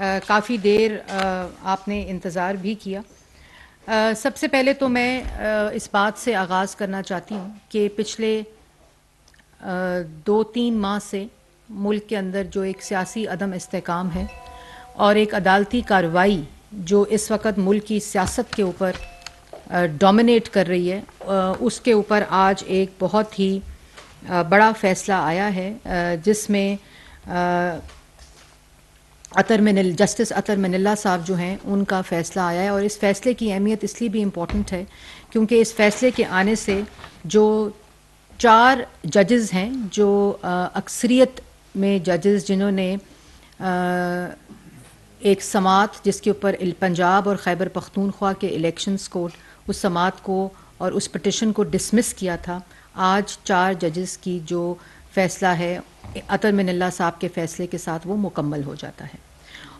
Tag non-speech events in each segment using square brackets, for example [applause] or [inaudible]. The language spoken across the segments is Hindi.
काफ़ी देर आपने इंतज़ार भी किया। सबसे पहले तो मैं इस बात से आगाज़ करना चाहती हूँ कि पिछले दो तीन माह से मुल्क के अंदर जो एक सियासी अदम इसकाम है और एक अदालती कार्रवाई जो इस वक्त मुल्क की सियासत के ऊपर डोमिनेट कर रही है उसके ऊपर आज एक बहुत ही बड़ा फ़ैसला आया है जिसमें अतर मिनल, जस्टिस अतर मिनल्ला साहब जो हैं, उनका फ़ैसला आया है और इस फ़ैसले की अहमियत इसलिए भी इंपॉर्टेंट है क्योंकि इस फ़ैसले के आने से जो चार जजेस हैं, जो अक्सरियत में जजेस जिन्होंने एक समात जिसके ऊपर पंजाब और खैबर पख्तूनख्वा के इलेक्शंस को, उस समात को और उस पटिशन को डिसमिस किया था, आज चार जजेस की जो फ़ैसला है अतर मिनल्ला साहब के फ़ैसले के साथ वो मुकम्मल हो जाता है।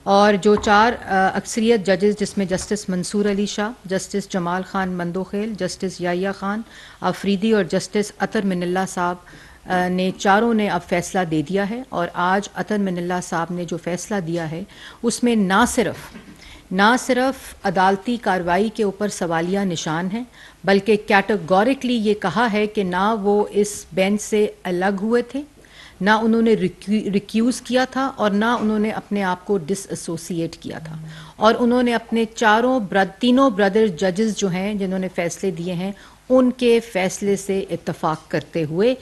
और जो चार अक्सरियत जजेस जिसमें justice Mansoor Ali Shah, justice Jamal Khan Mandokhel, justice Yahya Khan Afridi और जस्टिस अतर मिनल्ला साहब ने चारों ने अब फैसला दे दिया है। और आज अतर मिनल्ला साहब ने जो फैसला दिया है, उसमें ना सिर्फ़ ना सिर्फ़ अदालती कार्रवाई के ऊपर सवालिया निशान हैं, बल्कि कैटेगोरिकली ये कहा है कि ना वो इस बेंच से अलग हुए थे, ना उन्होंने रिक्यूज़ किया था और ना उन्होंने अपने आप को डिसएसोसिएट किया था। और उन्होंने अपने चारों ब्रद, तीनों ब्रदर जजेस जो हैं, जिन्होंने फैसले दिए हैं, उनके फैसले से इतफाक़ करते हुए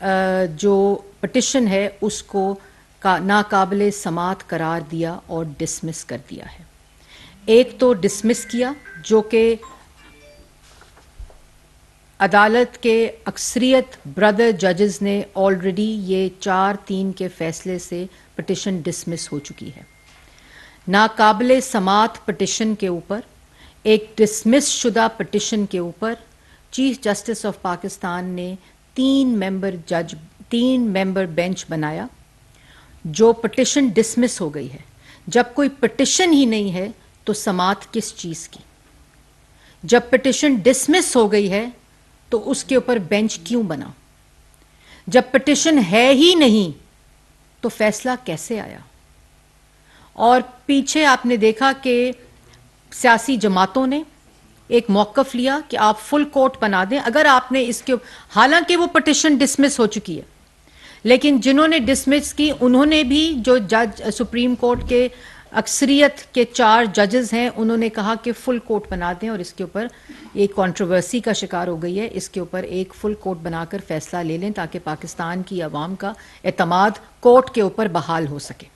जो पटिशन है, उसको का नाकाबले समात करार दिया और डिसमिस कर दिया है। एक तो डिसमिस किया, जो कि अदालत के अक्सरियत ब्रदर जजेस ने ऑलरेडी ये चार तीन के फैसले से पटिशन डिसमिस हो चुकी है। नाकाबले समात पटिशन के ऊपर, एक डिसमिस शुदा पटिशन के ऊपर चीफ जस्टिस ऑफ़ पाकिस्तान ने तीन मेंबर जज तीन मेंबर बेंच बनाया, जो पटिशन डिसमिस हो गई है। जब कोई पटिशन ही नहीं है तो समात किस चीज़ की? जब पिटिशन डिसमिस हो गई है तो उसके ऊपर बेंच क्यों बना? जब पिटिशन है ही नहीं तो फैसला कैसे आया? और पीछे आपने देखा कि सियासी जमातों ने एक मौकफ लिया कि आप फुल कोर्ट बना दें। अगर आपने इसके, हालाँकि वो पटिशन डिसमिस हो चुकी है, लेकिन जिन्होंने डिसमिस की, उन्होंने भी जो जज सुप्रीम कोर्ट के अक्सरियत के चार जजेस हैं, उन्होंने कहा कि फुल कोर्ट बना दें और इसके ऊपर एक कंट्रोवर्सी का शिकार हो गई है। इसके ऊपर एक फुल कोर्ट बनाकर फैसला ले लें ताकि पाकिस्तान की आवाम का एतमाद कोर्ट के ऊपर बहाल हो सके।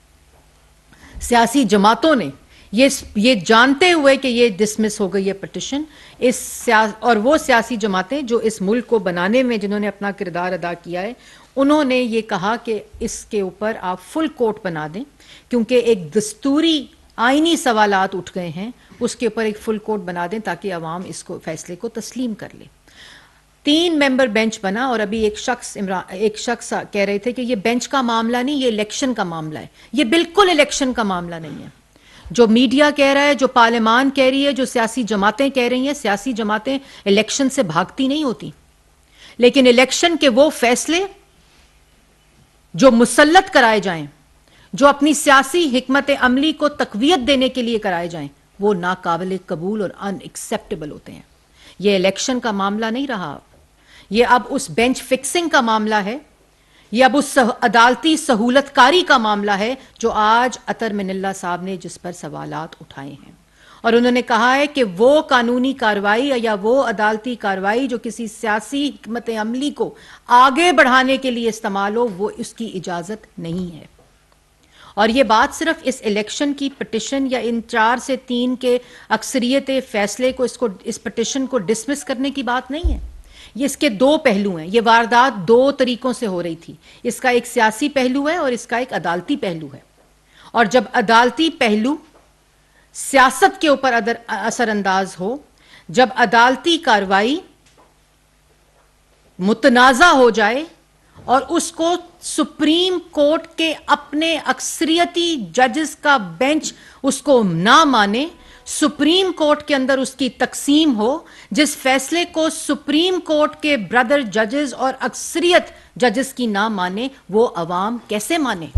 सियासी जमातों ने ये ये जानते हुए कि ये डिसमिस हो गई है पटिशन इस और वो सियासी जमातें जो इस मुल्क को बनाने में जिन्होंने अपना किरदार अदा किया है उन्होंने ये कहा कि इसके ऊपर आप फुल कोर्ट बना दें, क्योंकि एक दस्तूरी आइनी सवालात उठ गए हैं, उसके ऊपर एक फुल कोर्ट बना दें ताकि अवाम इसको, फैसले को तस्लीम कर ले। तीन मेंबर बेंच बना और अभी एक शख्स एक शख्स कह रहे थे कि ये बेंच का मामला नहीं, ये इलेक्शन का मामला है। ये बिल्कुल इलेक्शन का मामला नहीं है। जो मीडिया कह रहा है, जो पार्लियामान कह रही है, जो सियासी जमातें कह रही हैं, सियासी जमातें इलेक्शन से भागती नहीं होती। लेकिन इलेक्शन के वो फैसले जो मुसलत कराए जाएँ जो अपनी सियासी हमत अमली को तकवीत देने के लिए कराए जाएँ वो नाकाबिल कबूल और अनएक्सेप्टेबल होते हैं। ये इलेक्शन का मामला नहीं रहा। ये अब उस बेंच फिक्सिंग का मामला है। ये अब उस सह, अदालती सहूलतकारी का मामला है जो आज अतर मिनल्ला साहब ने जिस पर सवालात उठाए हैं। और उन्होंने कहा है कि वो कानूनी कार्रवाई या वो अदालती कार्रवाई जो किसी सियासी हमत अमली को आगे बढ़ाने के लिए इस्तेमाल हो, वो उसकी इजाज़त नहीं है। और ये बात सिर्फ़ इस इलेक्शन की पटिशन या इन चार से तीन के अक्सरियत फैसले को इसको, इस पटिशन को डिसमिस करने की बात नहीं है। ये इसके दो पहलू हैं। ये वारदात दो तरीकों से हो रही थी। इसका एक सियासी पहलू है और इसका एक अदालती पहलू है। और जब अदालती पहलू सियासत के ऊपर असरअंदाज हो, जब अदालती कार्रवाई मुतनाज़ा हो जाए और उसको सुप्रीम कोर्ट के अपने अक्सरियती जजेस का बेंच उसको ना माने, सुप्रीम कोर्ट के अंदर उसकी तकसीम हो, जिस फैसले को सुप्रीम कोर्ट के ब्रदर जजेस और अक्सरियत जजेस की ना माने, वो अवाम कैसे माने?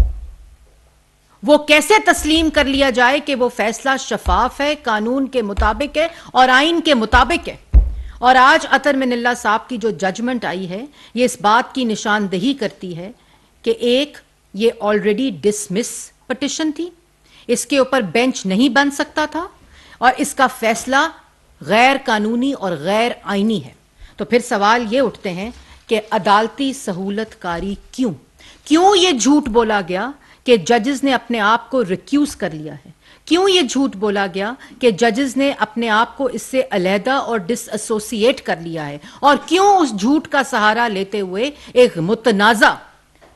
वो कैसे तस्लीम कर लिया जाए कि वो फैसला शफाफ है, कानून के मुताबिक है और आइन के मुताबिक है? और आज अतर मिनल्ला साहब की जो जजमेंट आई है, ये इस बात की निशानदेही करती है कि एक, ये ऑलरेडी डिसमिस पटिशन थी, इसके ऊपर बेंच नहीं बन सकता था और इसका फैसला गैर कानूनी और गैर आइनी है। तो फिर सवाल ये उठते हैं कि अदालती सहूलतकारी क्यों? क्यों ये झूठ बोला गया कि जजेस ने अपने आप को रिक्यूज कर लिया है। क्यों ये झूठ बोला गया कि जजेस ने अपने आप को इससे अलहदा और डिसएसोसिएट कर लिया है? और क्यों उस झूठ का सहारा लेते हुए एक मुतनाज़ा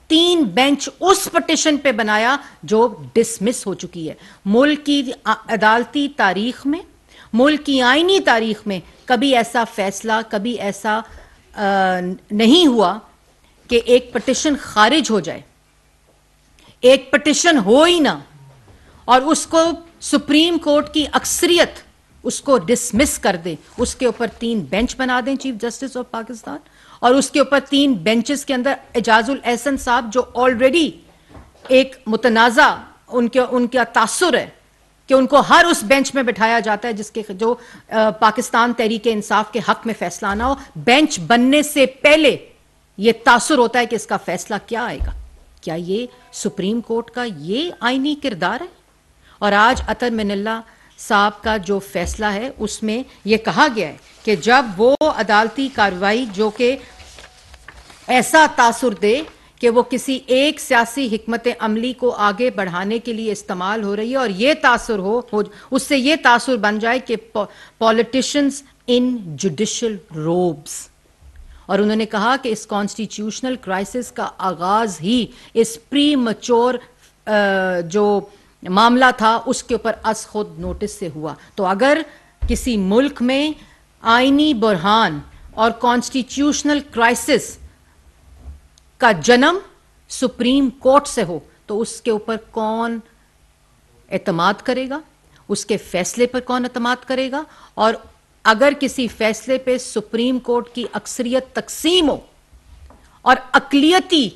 तीन बेंच उस पटिशन पे बनाया जो डिसमिस हो चुकी है? मुल्क की अदालती तारीख में मुल्क की आईनी तारीख में कभी ऐसा फैसला कभी ऐसा आ, नहीं हुआ कि एक पटिशन खारिज हो जाए। एक पटिशन हो ही ना और उसको सुप्रीम कोर्ट की अक्सरियत उसको डिसमिस कर दे। उसके ऊपर तीन बेंच बना दें चीफ जस्टिस ऑफ़ पाकिस्तान और उसके ऊपर तीन बेंचेस के अंदर एजाजुल एहसन साहब जो ऑलरेडी एक मुतनाज़ा उनके उनका तासुर है कि उनको हर उस बेंच में बिठाया जाता है जिसके जो आ, पाकिस्तान तहरीक इंसाफ के हक में फैसला आना हो। बेंच बनने से पहले यह तासुर होता है कि इसका फैसला क्या आएगा। क्या ये सुप्रीम कोर्ट का ये आईनी किरदार है? और आज अतर मिनल्ला साहब का जो फैसला है उसमें यह कहा गया है कि जब वो अदालती कार्रवाई जो कि ऐसा तासुर दे कि वो किसी एक सियासी हमत अमली को आगे बढ़ाने के लिए इस्तेमाल हो रही है और ये तासुर हो, हो उससे ये तासुर बन जाए कि पॉलिटिशियंस इन जुडिशल रोब्स। और उन्होंने कहा कि इस कॉन्स्टिट्यूशनल क्राइसिस का आगाज़ ही इस प्री मच्योर जो मामला था, उसके ऊपर अस खुद नोटिस से हुआ। तो अगर किसी मुल्क में आईनी बुरहान और कॉन्स्टिट्यूशनल क्राइसिस का जन्म सुप्रीम कोर्ट से हो तो उसके ऊपर कौन एतमाद करेगा? उसके फैसले पर कौन एतमाद करेगा? और अगर किसी फैसले पे सुप्रीम कोर्ट की अक्सरियत तकसीम हो और अकलियती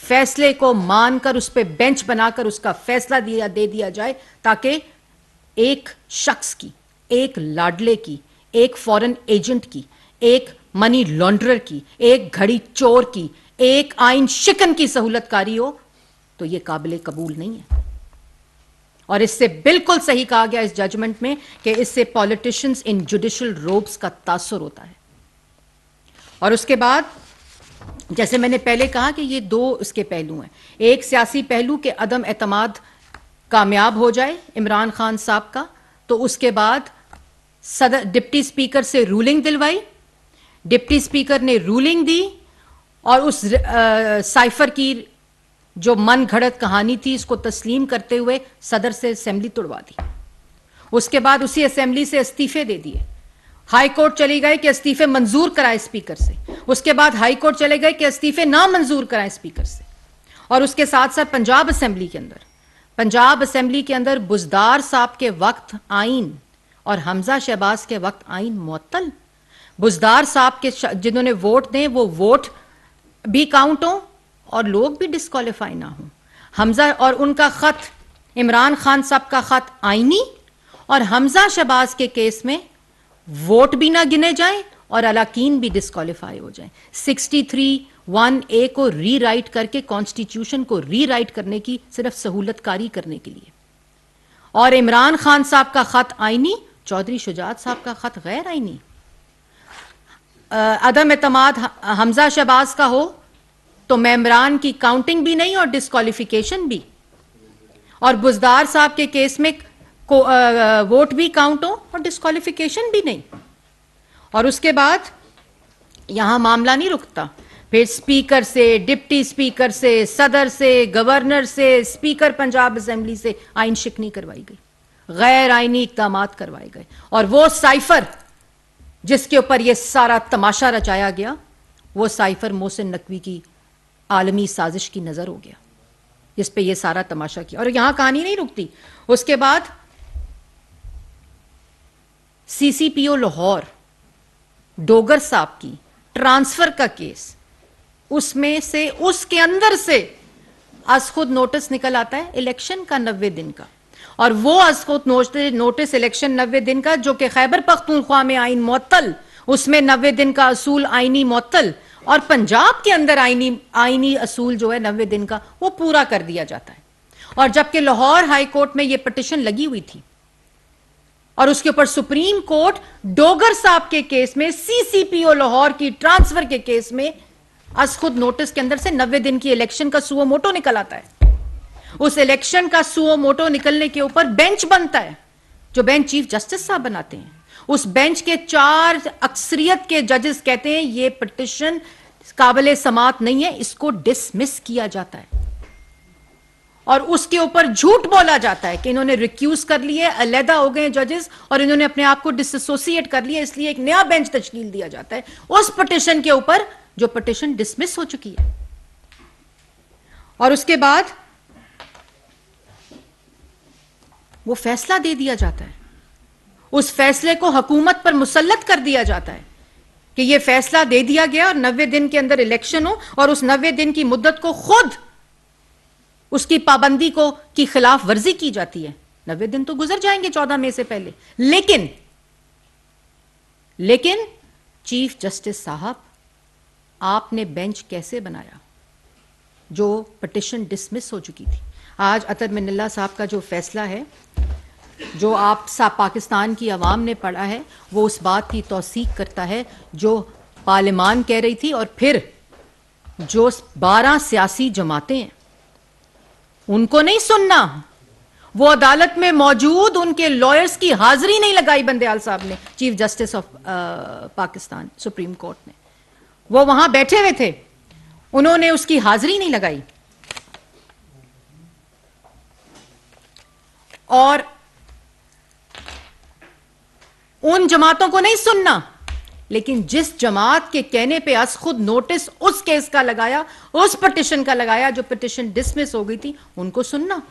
फैसले को मानकर उस पर बेंच बनाकर उसका फैसला दिया, दे दिया जाए, ताकि एक शख्स की, एक लाडले की, एक फॉरेन एजेंट की, एक मनी लॉन्ड्रर की, एक घड़ी चोर की, एक आइन शिकन की सहूलतकारी हो तो यह काबिल कबूल नहीं है। और इससे बिल्कुल सही कहा गया इस जजमेंट में कि इससे पॉलिटिशियंस इन जुडिशल रोब्स का तासुर होता है। और उसके बाद, जैसे मैंने पहले कहा कि ये दो इसके पहलू हैं। एक सियासी पहलू के अदम एतमाद कामयाब हो जाए इमरान खान साहब का तो उसके बाद सदर डिप्टी स्पीकर से रूलिंग दिलवाई। डिप्टी स्पीकर ने रूलिंग दी और उस साइफर की जो मन घड़त कहानी थी, इसको तस्लीम करते हुए सदर से असेंबली तोड़वा दी। उसके बाद उसी असेंबली से इस्तीफे दे दिए। हाई कोर्ट चली गए कि इस्तीफे मंजूर कराए स्पीकर से। उसके बाद हाई कोर्ट चले गए कि इस्तीफे ना मंजूर कराए स्पीकर से। और उसके साथ साथ पंजाब असेंबली के अंदर। पंजाब असेंबली के अंदर बुजदार साहब के वक्त आइन और हमजा शहबाज के वक्त आइन मुअत्तल। बुजदार साहब के जिन्होंने वोट दें, वो वोट भी काउंट हो और लोग भी डिस्कालीफाई ना हो। हमजा और उनका खत, इमरान खान साहब का खत आईनी और हमजा शहबाज के केस में वोट भी ना गिने जाए और अलाकीन भी डिस्कालीफाई हो जाए। 63 वन ए को रीराइट करके कॉन्स्टिट्यूशन को रीराइट करने की सिर्फ़ सहूलतकारी करने के लिए। और इमरान खान साहब का खत आईनी, चौधरी शुजात साहब का खत गैर आईनी। अदम एतमाद हमजा शहबाज का हो तो मेमरान की काउंटिंग भी नहीं और डिस्कालिफिकेशन भी। और बुजदार साहब के केस में को आ, वोट भी काउंट हो और डिस्कालिफिकेशन भी नहीं। और उसके बाद यहाँ मामला नहीं रुकता। फिर स्पीकर से डिप्टी स्पीकर से सदर से गवर्नर से स्पीकर पंजाब असेंबली से आइन शिकनी करवाई गई। गैर आइनी इकदाम करवाए गए। और वो साइफर जिसके ऊपर यह सारा तमाशा रचाया गया वो साइफर मोहसिन नकवी की आलमी साजिश की नज़र हो गया। जिस पे ये सारा तमाशा किया। और यहाँ कहानी नहीं रुकती। उसके बाद सीसीपीओ लाहौर, डोगर साहब की ट्रांसफ़र का केस, उसमें से उसके अंदर से आज खुद नोटिस निकल आता है इलेक्शन का नब्बे दिन का। और वो आज खुद नोटिस इलेक्शन नब्बे दिन का, जो कि खैबर पख्तूनख्वा में आइन मअतल उसमें नब्बे दिन का असूल आइनी मुअत्तल और पंजाब के अंदर आईनी आईनी असूल जो है नब्बे दिन का, वो पूरा कर दिया जाता है। और जबकि लाहौर हाई कोर्ट में ये पटिशन लगी हुई थी, और उसके ऊपर सुप्रीम कोर्ट डोगर साहब के केस में, सीसीपीओ लाहौर की ट्रांसफ़र के केस में, अस खुद नोटिस के अंदर से नब्बे दिन की इलेक्शन का सुओ मोटो निकल आता है। उस इलेक्शन का सुओ मोटो निकलने के ऊपर बेंच बनता है, जो बेंच चीफ जस्टिस साहब बनाते हैं। उस बेंच के चार अक्सरियत के जजेस कहते हैं, ये पिटिशन काबिल समात नहीं है, इसको डिसमिस किया जाता है. और उसके ऊपर झूठ बोला जाता है कि इन्होंने रिक्यूज कर लिए अलहदा हो गए जजेस, और इन्होंने अपने आप को डिसोसिएट कर लिया, इसलिए एक नया बेंच तश्कील दिया जाता है। उस पटिशन के ऊपर जो पटिशन डिसमिस हो चुकी है। और उसके बाद वो फैसला दे दिया जाता है। उस फैसले को हकूमत पर मुसलत कर दिया जाता है कि यह फैसला दे दिया गया और नब्बे दिन के अंदर इलेक्शन हो और उस नब्बे दिन की मुद्दत को खुद, उसकी पाबंदी को, की खिलाफ वर्जी की जाती है। नब्बे दिन तो गुजर जाएँगे चौदह मई से पहले। लेकिन लेकिन, चीफ जस्टिस साहब, आपने बेंच कैसे बनाया? जो पटिशन डिसमिस हो चुकी थी। आज अतर मिनल्ला साहब का जो फैसला है जो आप सा पाकिस्तान की आवाम ने पढ़ा है, वो उस बात की तोसीक करता है जो पार्लिमान कह रही थी और फिर जो बारह सियासी जमातें हैं, उनको नहीं सुनना। वो अदालत में मौजूद उनके लॉयर्स की हाजिरी नहीं लगाई बंदयाल साहब ने, chief justice of Pakistan, supreme court ने। वो वहाँ बैठे हुए थे, उन्होंने उसकी हाजिरी नहीं लगाई। और उन जमातों को नहीं सुनना। लेकिन जिस जमात के कहने पे अस खुद नोटिस उस केस का लगाया, उस पिटिशन का लगाया, जो पिटिशन डिसमिस हो गई थी, उनको सुनना।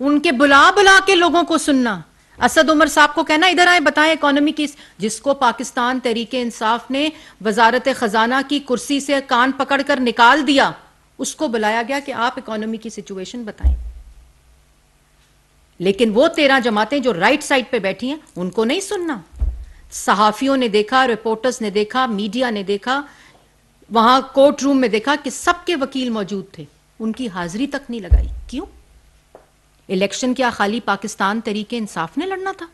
उनके बुला बुला के लोगों को सुनना। असद उमर साहब को कहना, इधर आए, बताएँ इकोनॉमी की जिसको पाकिस्तान तरीके इंसाफ ने वजारत खजाना की कुर्सी से कान पकड़कर निकाल दिया, उसको बुलाया गया कि आप इकोनॉमी की सिचुएशन बताएँ। लेकिन वो तेरह जमातें जो राइट साइड पे बैठी हैं, उनको नहीं सुनना। सहाफियों ने देखा रिपोर्टर्स ने देखा मीडिया ने देखा, वहाँ कोर्ट रूम में देखा कि सबके वकील मौजूद थे। उनकी हाजिरी तक नहीं लगाई। क्यों? इलेक्शन क्या खाली पाकिस्तान तरीके इंसाफ ने लड़ना था?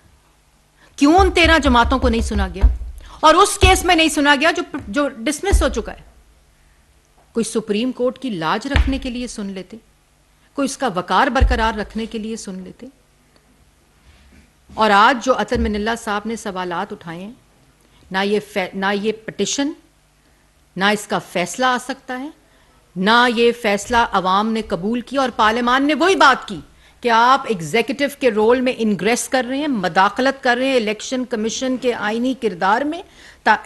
क्यों उन तेरह जमातों को नहीं सुना गया? और उस केस में नहीं सुना गया जो जो डिसमिस हो चुका है। कोई सुप्रीम कोर्ट की लाज रखने के लिए सुन लेते? कोई उसका वकार बरकरार रखने के लिए सुन लेते? और आज जो अतर मिनल्ला साहब ने सवालात उठाए हैं, ना ये ना ये पटिशन ना इसका फैसला आ सकता है, ना ये फैसला अवाम ने कबूल किया और पार्लियामान ने वही बात की कि आप एग्जीक्यूटिव के रोल में इंग्रेस कर रहे हैं, मदाखलत कर रहे हैं इलेक्शन कमीशन के आईनी किरदार में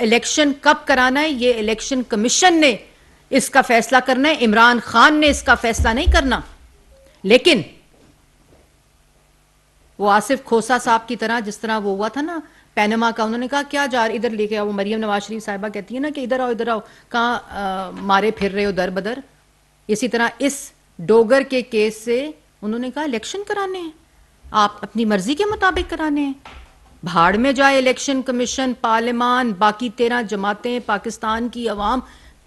इलेक्शन कब कराना है, ये इलेक्शन कमीशन ने इसका फैसला करना है, इमरान खान ने इसका फैसला नहीं करना। लेकिन वो आसिफ खोसा साहब की तरह, जिस तरह वो हुआ था ना, पैनमा का, उन्होंने कहा, क्या जा इधर लेके आओ? मरियम नवाज़ शरीफ साहिबा कहती है ना कि, इधर आओ इधर आओ, कहाँ मारे फिर रहे हो दर बदर? इसी तरह इस डोगर के केस से उन्होंने कहा, इलेक्शन कराने हैं। आप अपनी मर्ज़ी के मुताबिक कराने हैं। भाड़ में जाए इलेक्शन कमीशन, पार्लियामान, बाकी तेरह जमातें, पाकिस्तान की अवाम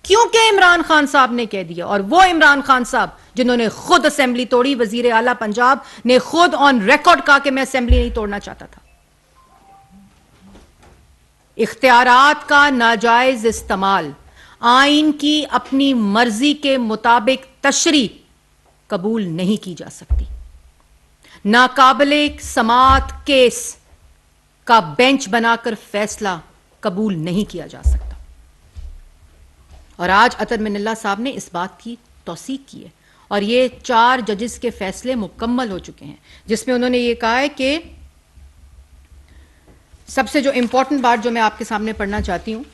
क्योंकि इमरान खान साहब ने कह दिया? और वो इमरान खान साहब, जिन्होंने खुद असेंबली तोड़ी, वज़ीर आला पंजाब ने खुद ऑन रिकॉर्ड कहा कि मैं असेंबली नहीं तोड़ना चाहता था। इख्तियारात का नाजायज इस्तेमाल, आइन की अपनी मर्ज़ी के मुताबिक तशरी कबूल नहीं की जा सकती। नाकाबले समात केस का बेंच बनाकर फैसला कबूल नहीं किया जा सकता। और आज अतर मिनल्ला साहब ने इस बात की तोसीक की है। और ये चार जजेस के फैसले मुकम्मल हो चुके हैं, जिसमें उन्होंने ये कहा है कि सबसे जो इंपॉर्टेंट बात जो मैं आपके सामने पढ़ना चाहती हूँ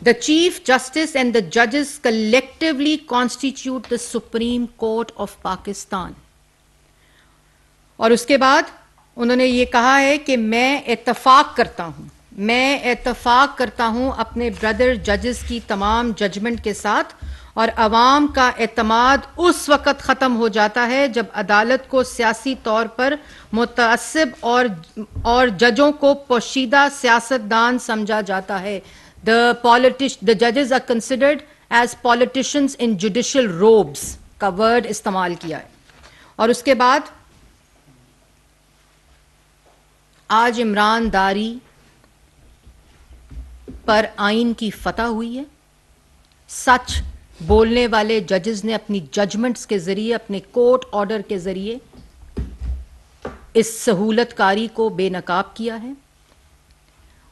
the chief justice and the जजेस collectively constitute the supreme court of Pakistan और उसके बाद उन्होंने ये कहा है कि मैं इतफाक करता हूँ। मैं एतफाक करता हूँ अपने ब्रदर जजेस की तमाम जजमेंट के साथ, और अवाम का एतमाद उस वक़्त ख़त्म हो जाता है जब अदालत को सियासी तौर पर मुतसब और और जजों को पोशीदा सियासतदान समझा जाता है। द पॉलिटिश द जजेस are considered as politicians in judicial robes का वर्ड इस्तेमाल किया है। और उसके बाद आज इमरान दारी पर आइन की फतह हुई है। सच बोलने वाले जजेस ने अपनी जजमेंट्स के ज़रिए, अपने कोर्ट ऑर्डर के ज़रिए इस सहूलतकारी को बेनकाब किया है।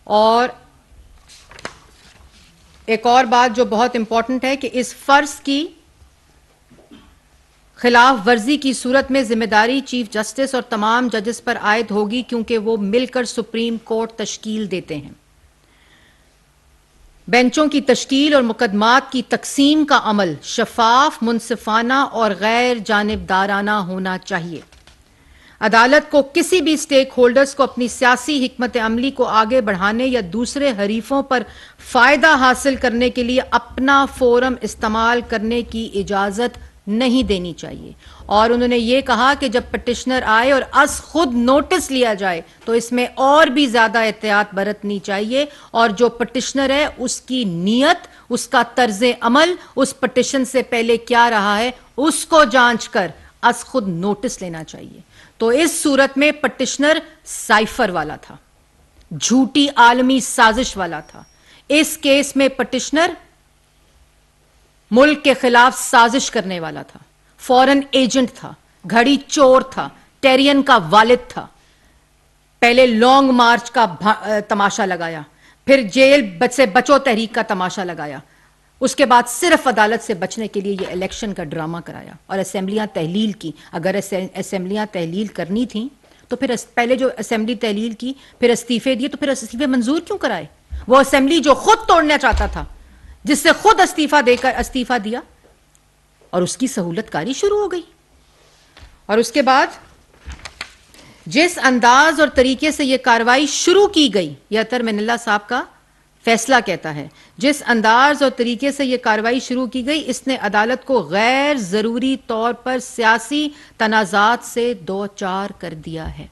और एक और बात जो बहुत इंपॉर्टेंट है कि इस फ़र्ज़ की खिलाफ वर्जी की सूरत में ज़िम्मेदारी चीफ जस्टिस और तमाम जजेस पर आयद होगी, क्योंकि वो मिलकर सुप्रीम कोर्ट तश्कील देते हैं। बेंचों की तश्कील और मुकदमात की तकसीम का अमल शफाफ मुनफाना और गैर जानबदाराना होना चाहिए। अदालत को किसी भी स्टेक होल्डर्स को अपनी सियासी हमत अमली को आगे बढ़ाने या दूसरे हरीफों पर फ़ायदा हासिल करने के लिए अपना फोरम इस्तेमाल करने की इजाज़त नहीं देनी चाहिए। और उन्होंने ये कहा कि जब पटिशनर आए और अस खुद नोटिस लिया जाए तो इसमें और भी ज़्यादा एहतियात बरतनी चाहिए। और जो पटिशनर है, उसकी नीयत, उसका तर्ज अमल, उस पटिशन से पहले क्या रहा है, उसको जाँच कर अस खुद नोटिस लेना चाहिए। तो इस सूरत में पटिशनर साइफर वाला था, झूठी आलमी साजिश वाला था। इस केस में पटिशनर मुल्क के खिलाफ साजिश करने वाला था। फॉरेन एजेंट था। घड़ी चोर था। टेरियन का वालिद था। पहले लॉन्ग मार्च का तमाशा लगाया। फिर जेल से बचो तहरीक का तमाशा लगाया। उसके बाद सिर्फ़ अदालत से बचने के लिए ये इलेक्शन का ड्रामा कराया। और असेंबलियाँ तहलील की। अगर असेंबलियाँ तहलील करनी थी तो फिर पहले जो असेंबली तहलील की, फिर इस्तीफे दिए तो फिर इस्तीफे मंजूर क्यों कराए? वो असेंबली जो खुद तोड़ना चाहता था जिससे खुद इस्तीफा देकर इस्तीफा दिया और उसकी सहूलतकारी शुरू हो गई। और उसके बाद जिस अंदाज और तरीके से यह कार्रवाई शुरू की गई यह अतर मिनल्ला साहब का फैसला कहता है, जिस अंदाज और तरीके से यह कार्रवाई शुरू की गई, इसने अदालत को गैर ज़रूरी तौर पर सियासी तनाजात से दो चार कर दिया है।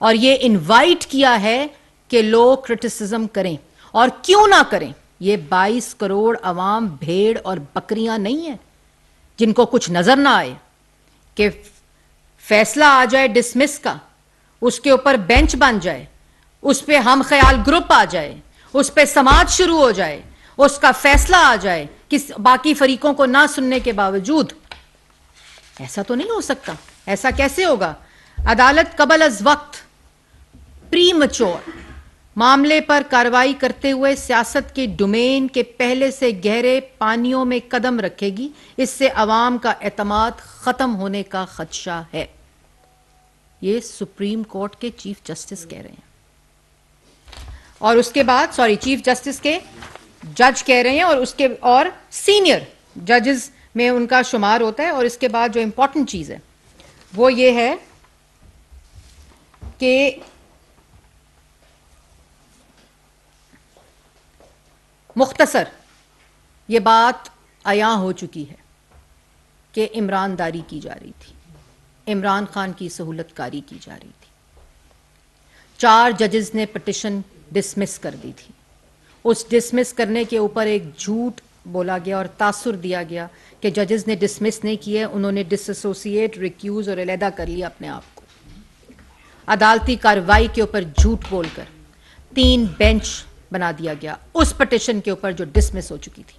और यह इनवाइट किया है कि लोग क्रिटिसिज्म करें और क्यों ना करें। ये 22 करोड़ अवाम, भेड़ और बकरियाँ नहीं है, जिनको कुछ नज़र ना आए कि फैसला आ जाए डिसमिस का, उसके ऊपर बेंच बन जाए, उस पर हम ख्याल ग्रुप आ जाए, उस पर समाज शुरू हो जाए, उसका फैसला आ जाए कि बाकी फरीकों को ना सुनने के बावजूद। ऐसा तो नहीं हो सकता। ऐसा कैसे होगा? अदालत कबल अज वक्त प्री मचोर मामले पर कार्रवाई करते हुए सियासत के डोमेन के पहले से गहरे पानियों में कदम रखेगी। इससे अवाम का एतमाद खत्म होने का खदशा है। ये सुप्रीम कोर्ट के चीफ जस्टिस कह रहे हैं। और उसके बाद, सॉरी, चीफ जस्टिस के जज कह रहे हैं और उसके, और सीनियर जजेस में उनका शुमार होता है। और इसके बाद जो इंपॉर्टेंट चीज़ है, वो ये है कि मुख्तसर। ये बात आया हो चुकी है कि इमरानदारी की जा रही थी, इमरान खान की सहूलतकारी की जा रही थी। चार जजेस ने पटिशन डिसमिस कर दी थी। उस डिसमिस करने के ऊपर एक झूठ बोला गया और तासुर दिया गया कि जजेस ने डिसमिस नहीं किए, उन्होंने डिसोसिएट रिक्यूज और अलहदा कर लिया अपने आप को। अदालती कार्रवाई के ऊपर झूठ बोलकर तीन बेंच बना दिया गया। उस पटिशन के ऊपर जो डिसमिस हो चुकी थी,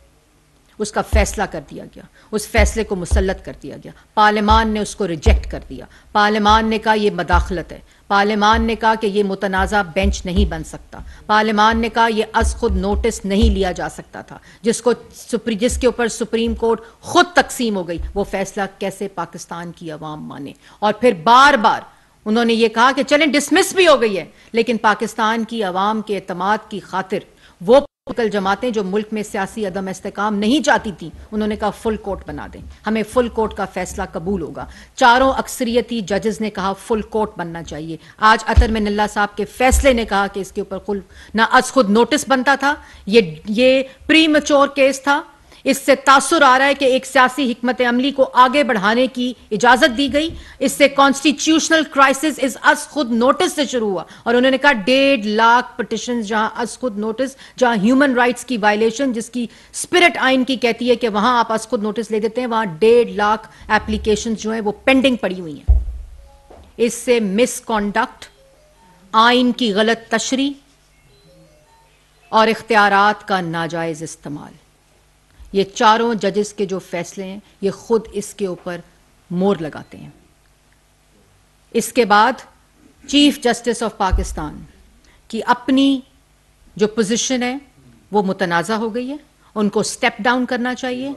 उसका फैसला कर दिया गया। उस फैसले को मुसलत कर दिया गया। पार्लियामान ने उसको रिजेक्ट कर दिया। पार्लियामान ने कहा यह मदाखलत है। पार्लियामान ने कहा कि यह मुतनाज़ा बेंच नहीं बन सकता। पार्लियामान ने कहा यह अस खुद नोटिस नहीं लिया जा सकता था। जिसको जिसके ऊपर सुप्रीम कोर्ट खुद तकसीम हो गई, वो फैसला कैसे पाकिस्तान की अवाम माने? और फिर बार बार उन्होंने ये कहा कि चलें डिसमिस भी हो गई है। लेकिन पाकिस्तान की आवाम के अतमाद की खातिर वो पोलिटिकल जमातें जो मुल्क में सियासी अदम इस्तेकाम नहीं चाहती थी, उन्होंने कहा, फुल कोर्ट बना दें। हमें फुल कोर्ट का फैसला कबूल होगा। चारों अक्सरियती जजेस ने कहा, फुल कोर्ट बनना चाहिए। आज अतर में मिनल्ला साहब के फैसले ने कहा कि इसके ऊपर खुल ना अज खुद नोटिस बनता था, ये ये प्री केस था। इससे तासुर आ रहा है कि एक सियासी हमत अमली को आगे बढ़ाने की इजाज़त दी गई। इससे कॉन्स्टिट्यूशनल क्राइसिस इस अस खुद नोटिस से शुरू हुआ। और उन्होंने कहा, डेढ़ लाख पटिशन जहाँ अस खुद नोटिस जहाँ ह्यूमन राइट्स की वायलेशन जिसकी स्पिरिट आइन की कहती है कि वहाँ आप अस खुद नोटिस ले देते हैं, वहाँ डेढ़ लाख एप्लीकेशन जो है वो पेंडिंग पड़ी हुई हैं। इससे मिसकॉन्डक्ट आइन की गलत तशरी और इख्तियार का नाजायज इस्तेमाल। ये चारों जजेस के जो फैसले हैं, ये खुद इसके ऊपर मोर लगाते हैं। इसके बाद चीफ जस्टिस ऑफ़ पाकिस्तान की अपनी जो पोजीशन है, वो मुतनाज़ा हो गई है। उनको स्टेप डाउन करना चाहिए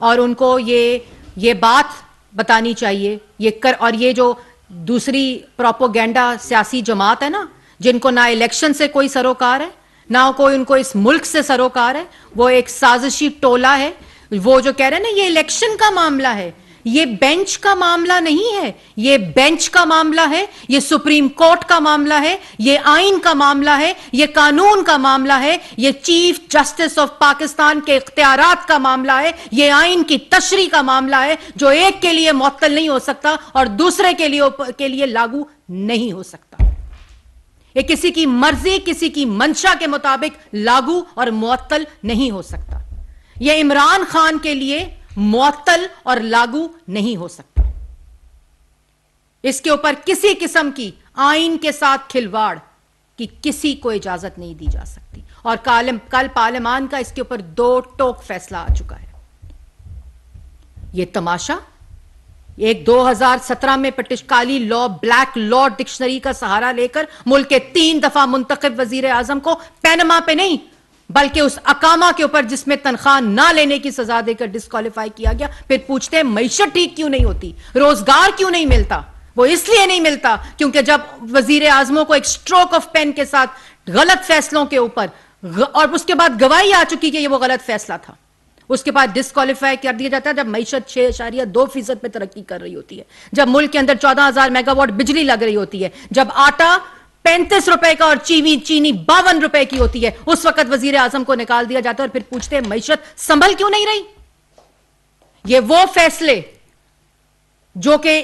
और उनको ये ये बात बतानी चाहिए, ये कर, और ये जो दूसरी प्रोपोगेंडा सियासी जमात है ना, जिनको ना इलेक्शन से कोई सरोकार है ना कोई उनको इस मुल्क से सरोकार है, वो एक साजिशी टोला है। वो जो कह रहे हैं ना, ये इलेक्शन का मामला है। ये बेंच का मामला नहीं है, ये बेंच का मामला है, ये सुप्रीम कोर्ट का मामला है, ये आइन का मामला है, ये कानून का मामला है, ये चीफ जस्टिस ऑफ़ पाकिस्तान के इख्तियार का मामला है, ये आइन की तशरी का मामला है, जो एक के लिए मुअत्तल नहीं हो सकता और दूसरे के लिए के लिए लागू नहीं हो सकता। ये किसी की मर्ज़ी, किसी की मंशा के मुताबिक लागू और मुअत्तल नहीं हो सकता। यह इमरान खान के लिए मुअत्तल और लागू नहीं हो सकता। इसके ऊपर किसी किस्म की आइन के साथ खिलवाड़ की किसी को इजाज़त नहीं दी जा सकती। और कल कल पार्लियामान का इसके ऊपर दो टोक फैसला आ चुका है। यह तमाशा एक 2017 में काली लॉ, ब्लैक लॉ डिक्शनरी का सहारा लेकर मुल्क के तीन दफ़ा मुंतखब वज़ीर आज़म को पैनमा पे नहीं, बल्कि उस अकामा के ऊपर जिसमें तनख्वाह ना लेने की सजा देकर डिस्कालीफाई किया गया। फिर पूछते हैं, मीशत ठीक क्यों नहीं होती? रोज़गार क्यों नहीं मिलता? वो इसलिए नहीं मिलता क्योंकि जब वज़ीर आजमों को एक स्ट्रोक ऑफ़ पेन के साथ गलत फैसलों के ऊपर और उसके बाद गवाही आ चुकी कि ये वो गलत फैसला था। उसके बाद डिस्कालीफाई कर दिया जाता है जब मीशत छह अशारिया दो फ़ीसद में तरक्की कर रही होती है। जब मुल्क के अंदर चौदह हज़ार मेगावाट बिजली लग रही होती है। जब आटा पैंतीस रुपए का और चीनी चीनी बावन रुपए की होती है। उस वक्त वज़ीर आज़म को निकाल दिया जाता है और फिर पूछते हैं, मीशत, संभल क्यों नहीं रही? ये वो फैसले जो कि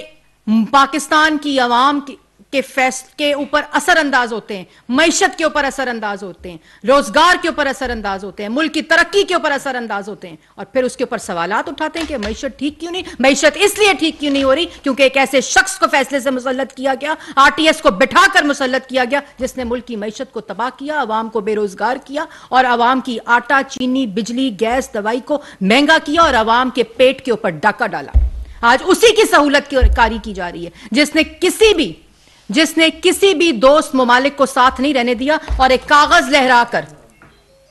पाकिस्तान की आवाम की के फैस, के ऊपर असरअंदाज होते हैं, मीशत के ऊपर असरअंदाज होते हैं, रोज़गार के ऊपर असरअंदाज होते हैं, मुल्क की तरक्की के ऊपर असरअंदाज होते हैं और फिर उसके ऊपर सवाल उठाते हैं कि मीशत ठीक क्यों नहीं, मीशत इसलिए ठीक क्यों नहीं हो रही क्योंकि एक ऐसे शख्स को फैसले से मुसलत किया गया, आरटीएस को बिठाकर मुसलत किया गया, जिसने मुल्क की मीशत को तबाह किया, आवाम को बेरोजगार किया और आवाम की आटा, चीनी, बिजली, गैस, दवाई को महँगा किया और आवाम के पेट के ऊपर डाका डाला। आज उसी की सहूलत की कारी की जा रही है, जिसने किसी भी जिसने किसी भी दोस्त ममालिक को साथ नहीं रहने दिया और एक कागज़ लहराकर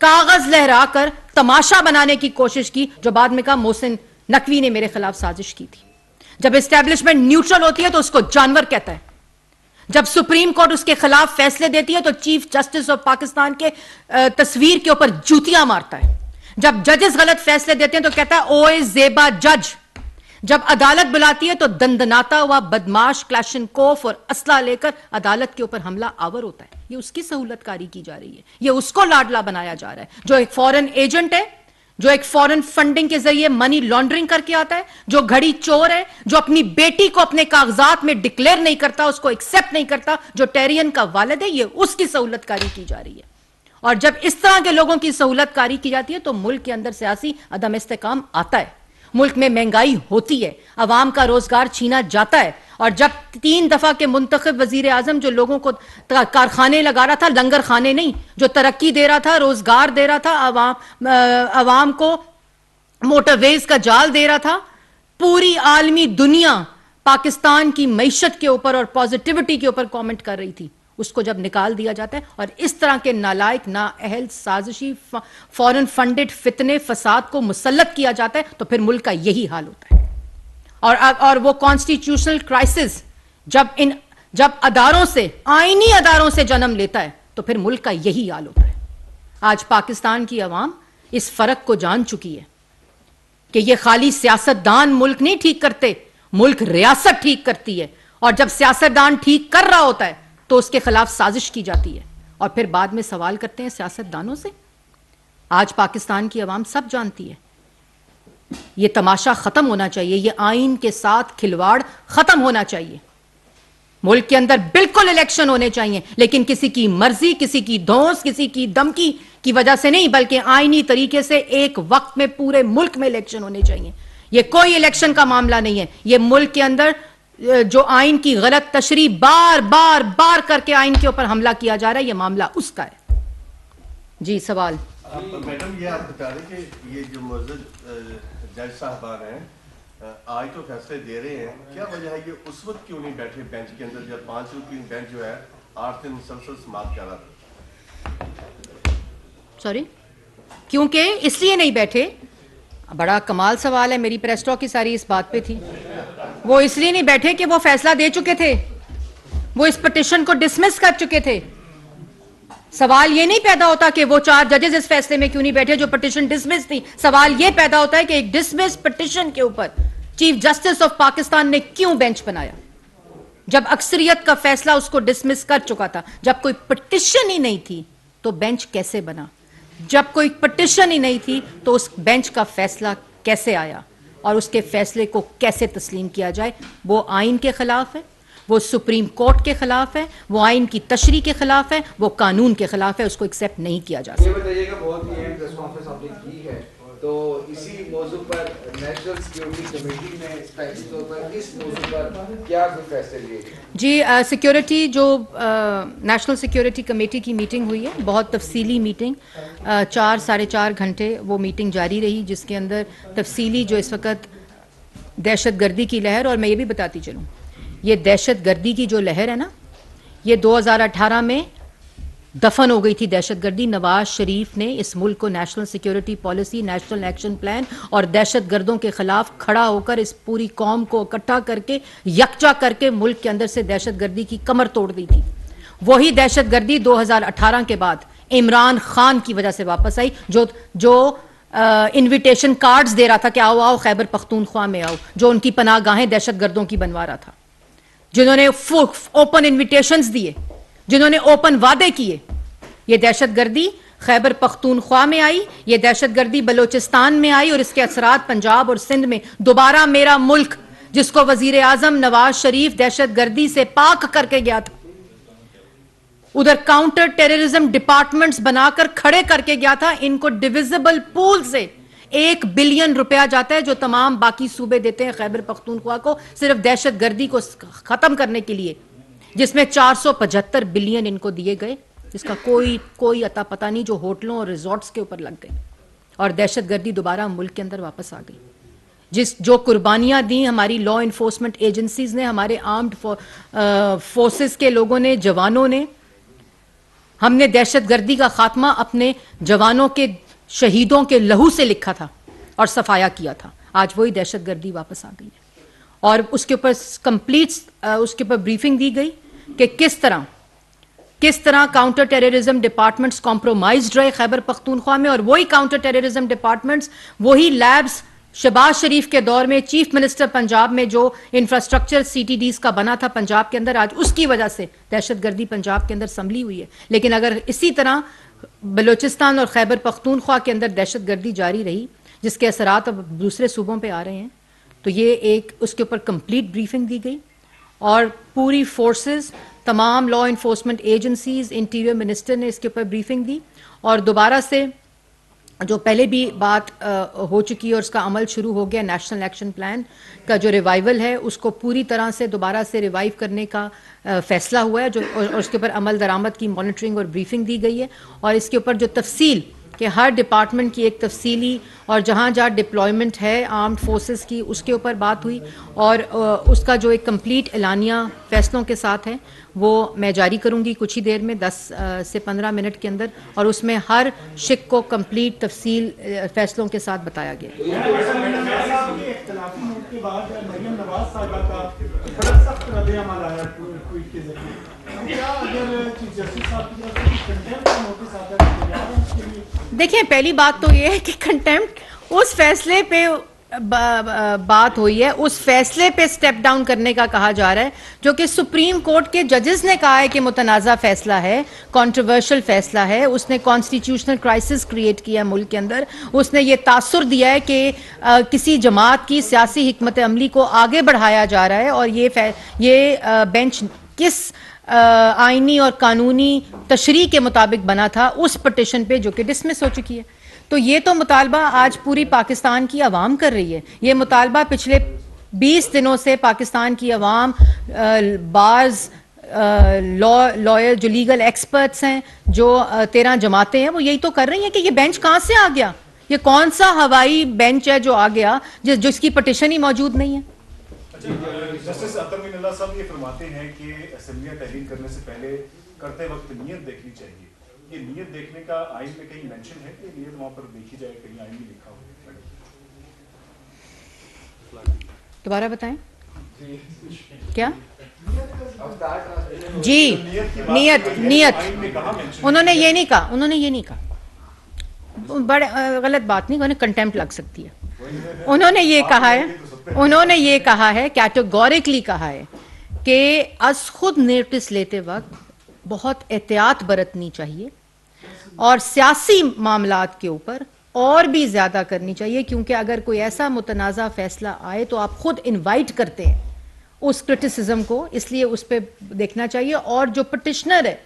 कागज़ लहराकर तमाशा बनाने की कोशिश की, जो बाद में कहा, मोहसिन नकवी ने मेरे खिलाफ साजिश की थी। जब एस्टेब्लिशमेंट न्यूट्रल होती है तो उसको जानवर कहता है। जब सुप्रीम कोर्ट उसके खिलाफ फैसले देती है तो चीफ जस्टिस ऑफ़ पाकिस्तान के तस्वीर के ऊपर जूतियाँ मारता है। जब जजेस गलत फैसले देते हैं तो कहता है ओ ए जेबा जज जब अदालत बुलाती है तो दंदनाता हुआ बदमाश क्लैशन कोफ और असला लेकर अदालत के ऊपर हमला आवर होता है। ये उसकी सहूलतकारी की जा रही है। ये उसको लाडला बनाया जा रहा है। जो एक फॉरेन एजेंट है, जो एक फॉरेन फंडिंग के ज़रिए मनी लॉन्ड्रिंग करके आता है, जो घड़ी चोर है, जो अपनी बेटी को अपने कागजात में डिक्लेयर नहीं करता, उसको एक्सेप्ट नहीं करता, जो टेरियन का वालद है, ये उसकी सहूलतकारी की जा रही है। और जब इस तरह के लोगों की सहूलतकारी की जाती है तो मुल्क के अंदर सियासी अदम इस्तेकाम आता है। मुल्क में महँगाई होती है। अवाम का रोज़गार छीना जाता है। और जब तीन दफ़ा के मुंतखब वज़ीर आज़म जो लोगों को कारखाने लगा रहा था, लंगर खाने नहीं, जो तरक्की दे रहा था, रोज़गार दे रहा था, अवाम अवाम को मोटरवेज का जाल दे रहा था, पूरी आलमी दुनिया पाकिस्तान की मीशत के ऊपर और पॉजिटिविटी के ऊपर कमेंट कर रही थी। उसको जब निकाल दिया जाता है और इस तरह के नालायक ना अहल साजिशी फॉरेन फंडेड फितने, फसाद को मुसलत किया जाता है तो फिर मुल्क का यही हाल होता है। और और वो कॉन्स्टिट्यूशनल क्राइसिस जब इन, जब अदारों से, आईनी अदारों से जन्म लेता है तो फिर मुल्क का यही हाल होता है। आज पाकिस्तान की आवाम इस फ़र्क को जान चुकी है कि ये खाली सियासतदान मुल्क नहीं ठीक करते, मुल्क रियासत ठीक करती है। और जब सियासतदान ठीक कर रहा होता है तो उसके खिलाफ साजिश की जाती है। और फिर बाद में सवाल करते हैं सियासतदानों से। आज पाकिस्तान की आवाम सब जानती है। ये तमाशा खत्म होना चाहिए। ये आइन के साथ खिलवाड़ खत्म होना चाहिए। मुल्क के अंदर बिल्कुल इलेक्शन होने चाहिए। लेकिन किसी की मर्ज़ी, किसी की धौस, किसी की धमकी की वजह से नहीं, बल्कि आईनी तरीके से एक वक्त में पूरे मुल्क में इलेक्शन होने चाहिए। यह कोई इलेक्शन का मामला नहीं है। यह मुल्क के अंदर जो आइन की गलत तशरी बार बार बार करके आइन के ऊपर हमला किया जा रहा है यह मामला उसका है। जी सवाल। मैडम ये आप बता रहे कि ये जो जज साहबान हैं आज तो फैसले दे रहे हैं। क्या वजह है ये उस वक्त क्यों नहीं बैठे बेंच के अंदर जब पाँच रुकीन बेंच जो है आठ दिन मुसलसल समाप्त कर रहा था? सॉरी क्योंकि इसलिए नहीं बैठे? बड़ा कमाल सवाल है मेरी प्रेस टॉक की सारी इस बात पे थी। वो इसलिए नहीं बैठे कि वो फैसला दे चुके थे। वो इस पटिशन को डिसमिस कर चुके थे। सवाल ये नहीं पैदा होता कि वो चार जजेस इस फैसले में क्यों नहीं बैठे जो पटिशन डिसमिस थी। सवाल ये पैदा होता है कि एक डिसमिस पटिशन के ऊपर चीफ जस्टिस ऑफ़ पाकिस्तान ने क्यों बेंच बनाया? जब अक्सरियत का फैसला उसको डिसमिस कर चुका था, जब कोई पटिशन ही नहीं थी तो बेंच कैसे बना? जब कोई पटिशन ही नहीं थी तो उस बेंच का फैसला कैसे आया? और उसके फैसले को कैसे तस्लीम किया जाए, वो आइन के खिलाफ है, वो सुप्रीम कोर्ट के खिलाफ है, वो आइन की तशरी के खिलाफ है, वो कानून के खिलाफ है, उसको एक्सेप्ट नहीं किया जा सकता। तो इसी मौजू पर नेशनल सिक्योरिटी कमेटी ने तौर पर इस मौजू पर क्या कुछ फैसले लिए जी सिक्योरिटी जो नेशनल सिक्योरिटी कमेटी की मीटिंग हुई है बहुत तफसीली मीटिंग आ, चार साढ़े चार घंटे वो मीटिंग जारी रही जिसके अंदर तफसीली जो इस वक्त दहशत गर्दी की लहर और मैं ये भी बताती चलूँ ये दहशत गर्दी की जो लहर है ना ये 2018 में दफन हो गई थी दहशतगर्दी। नवाज़ शरीफ ने इस मुल्क को national security policy national action plan और दहशत गर्दों के खिलाफ खड़ा होकर इस पूरी कौम को इकट्ठा करके, यकजा करके मुल्क के अंदर से दहशत गर्दी की कमर तोड़ दी थी। वही दहशत गर्दी 2018 के बाद इमरान खान की वजह से वापस आई, जो जो इनविटेशन कार्ड्स दे रहा था कि आओ आओ, खैबर पख्तूनख्वा में आओ, जो उनकी पनागाहें दहशत गर्दों की बनवा रहा था। जिन्होंने ओपन इन्विटेशंस दिए जिन्होंने ओपन वादे किए। ये दहशत गर्दी खैबर पख्तूनख्वा में आई, ये दहशत गर्दी बलोचिस्तान में आई और इसके असरात पंजाब और सिंध में। दोबारा मेरा मुल्क, जिसको वज़ीर आज़म नवाज़ शरीफ दहशत गर्दी से पाक करके गया था, उधर काउंटर टेररिज्म डिपार्टमेंट्स बनाकर खड़े करके गया था, इनको डिविजिबल पूल से एक बिलियन रुपया जाता है, जो तमाम बाकी सूबे देते हैं खैबर पख्तूनख्वा को, सिर्फ़ दहशत गर्दी को खत्म करने के लिए। जिसमें 475 बिलियन इनको दिए गए, जिसका कोई कोई अता पता नहीं जो होटलों और रिजॉर्ट्स के ऊपर लग गए और दहशत गर्दी दोबारा मुल्क के अंदर वापस आ गई। जिस, जो कुर्बानियाँ दी हमारी लॉ इन्फोर्समेंट एजेंसीज ने, हमारे आर्म्ड फोर्सेस के लोगों ने, जवानों ने, हमने दहशतगर्दी का खात्मा अपने जवानों के, शहीदों के लहू से लिखा था और सफाया किया था। आज वही दहशतगर्दी वापस आ गई है। और उसके ऊपर कंप्लीट उसके ऊपर ब्रीफिंग दी गई कि किस तरह किस तरह काउंटर टेररिज्म डिपार्टमेंट्स कॉम्प्रोमाइज रहे खैबर पख्तूनख्वा में और वही काउंटर टेररिज्म डिपार्टमेंट्स वही लैब्स शबाज शरीफ के दौर में चीफ मिनिस्टर पंजाब में जो इंफ्रास्ट्रक्चर सीटीडीज का बना था पंजाब के अंदर, आज उसकी वजह से दहशतगर्दी पंजाब के अंदर संभली हुई है। लेकिन अगर इसी तरह बलोचिस्तान और खैबर पख्तूनख्वा के अंदर दहशत गर्दी जारी रही, जिसके असरात अब दूसरे सूबों पर आ रहे हैं तो ये एक उसके ऊपर कंप्लीट ब्रीफिंग दी गई और पूरी फोर्सेस तमाम law enforcement agencies interior minister ने इसके ऊपर ब्रीफिंग दी और दोबारा से जो पहले भी बात हो चुकी है और उसका अमल शुरू हो गया नेशनल एक्शन प्लान का जो रिवाइवल है, उसको पूरी तरह से दोबारा से रिवाइव करने का फैसला हुआ है जो और उसके ऊपर अमल दरामद की मॉनिटरिंग और ब्रीफिंग दी गई है और इसके ऊपर जो तफसील कि हर डिपार्टमेंट की एक तफसीली और जहाँ जहाँ डिप्लॉयमेंट है आर्म्ड फोर्सेस की, उसके ऊपर बात हुई और उसका जो एक कंप्लीट एलानिया फैसलों के साथ है, वो मैं जारी करूँगी कुछ ही देर में 10 से 15 मिनट के अंदर और उसमें हर शिक को कंप्लीट तफसील फैसलों के साथ बताया गया। देखिए पहली बात तो ये है कि कंटेम्प्ट उस फैसले पे बात हुई है उस फैसले पे स्टेप डाउन करने का कहा जा रहा है जो कि सुप्रीम कोर्ट के जजेस ने कहा है कि मुतनाज़ा फैसला है कंट्रोवर्शियल फैसला है उसने कॉन्स्टिट्यूशनल क्राइसिस क्रिएट किया मुल्क के अंदर उसने ये तासुर दिया है कि अ, किसी जमात की सियासी हमत अमली को आगे बढ़ाया जा रहा है और ये ये अ, बेंच किस आईनी और कानूनी तशरी के मुताबिक बना था, उस पटिशन पे जो कि डिसमिस हो चुकी है। तो ये तो मुतालबा आज पूरी पाकिस्तान की आवाम कर रही है। ये मुतालबा पिछले 20 दिनों से पाकिस्तान की आवाम बाज लॉ, लॉयर जो लीगल एक्सपर्ट्स हैं, जो तेरह जमातें हैं, वो यही तो कर रही हैं कि ये बेंच कहाँ से आ गया? ये कौन सा हवाई बेंच है जो आ गया, जिस, जिसकी पटिशन ही मौजूद नहीं है? जस्टिस अतर साहब ये फरमाते हैं कि असेंबलियाँ तहलील करने से पहले करते वक्त नीयत देखनी चाहिए। ये नीयत देखने का आइन में कहीं मेंशन है कि नीयत वहाँ पर देखी जाए कहीं आइन में लिखा हो? दोबारा बताएँ। क्या? जी नियत नियत उन्होंने ये नहीं कहा उन्होंने ये नहीं कहा। बड़े गलत बात नहीं उन्हें कंटेम्प्ट लग सकती है। उन्होंने ये कहा है उन्होंने ये कहा है कैटेगोरिकली कहा है कि अस खुद नोटिस लेते वक्त बहुत एहतियात बरतनी चाहिए और सियासी मामलात के ऊपर और भी ज़्यादा करनी चाहिए, क्योंकि अगर कोई ऐसा मुतनाज़ा फैसला आए तो आप खुद इनवाइट करते हैं उस क्रिटिसिज्म को, इसलिए उस पर देखना चाहिए। और जो पटिशनर है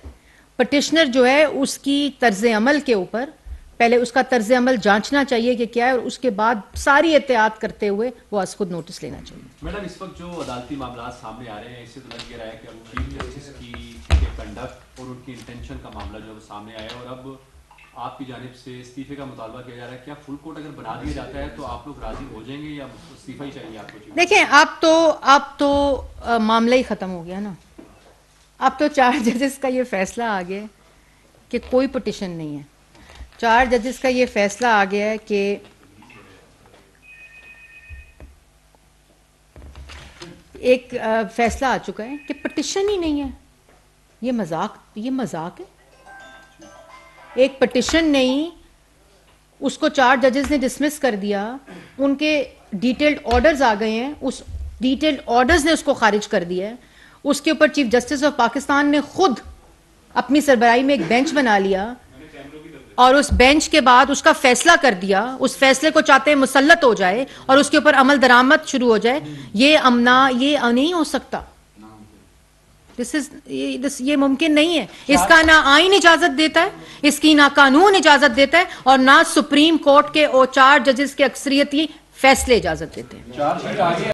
पटिशनर जो है, उसकी तर्ज अमल के ऊपर पहले उसका तर्ज अमल जांचना चाहिए कि क्या है और उसके बाद सारी एहतियात करते हुए वो आज खुद नोटिस लेना चाहिए। मैडम इस वक्त जो अदालती मामला सामने आ रहे हैं इससे तो लग ये रहा है कि अब चीफ जस्टिस की के कंडक्ट और उनकी इंटेंशन का मामला जो सामने आया है और अब आपकी जानिब से इस्तीफे का मुतालबा किया जा रहा है क्या फुल कोर्ट अगर बना दिया जाता है तो आप लोग राज़ी हो जाएँगे या इस्तीफा ही चाहिए आपको? देखें अब तो अब तो मामला ही खत्म हो गया ना। अब तो चार [laughs] जजेस का ये फैसला आ गया कि कोई पटिशन नहीं है। चार जजेस का ये फैसला आ गया है कि एक फैसला आ चुका है कि पटिशन ही नहीं है। ये मज़ाक ये मज़ाक है। एक पटिशन नहीं, उसको चार जजेस ने डिसमिस कर दिया। उनके डिटेल्ड ऑर्डर्स आ गए हैं। उस डिटेल्ड ऑर्डर्स ने उसको खारिज कर दिया है। उसके ऊपर चीफ जस्टिस ऑफ़ पाकिस्तान ने खुद अपनी सरबराही में एक बेंच बना लिया। और उस बेंच के बाद उसका फैसला कर दिया। उस फैसले को चाहते हैं मुसलत हो जाए और उसके ऊपर अमल दरामद शुरू हो जाए। ये अमना, ये नहीं हो सकता। दिस इज़ ये, this- ये मुमकिन नहीं है। इसका ना आइन इजाज़त देता है, इसकी ना कानून इजाज़त देता है और ना सुप्रीम कोर्ट के ओ चार जजेस के अक्सरियती फैसले इजाज़त देते हैं।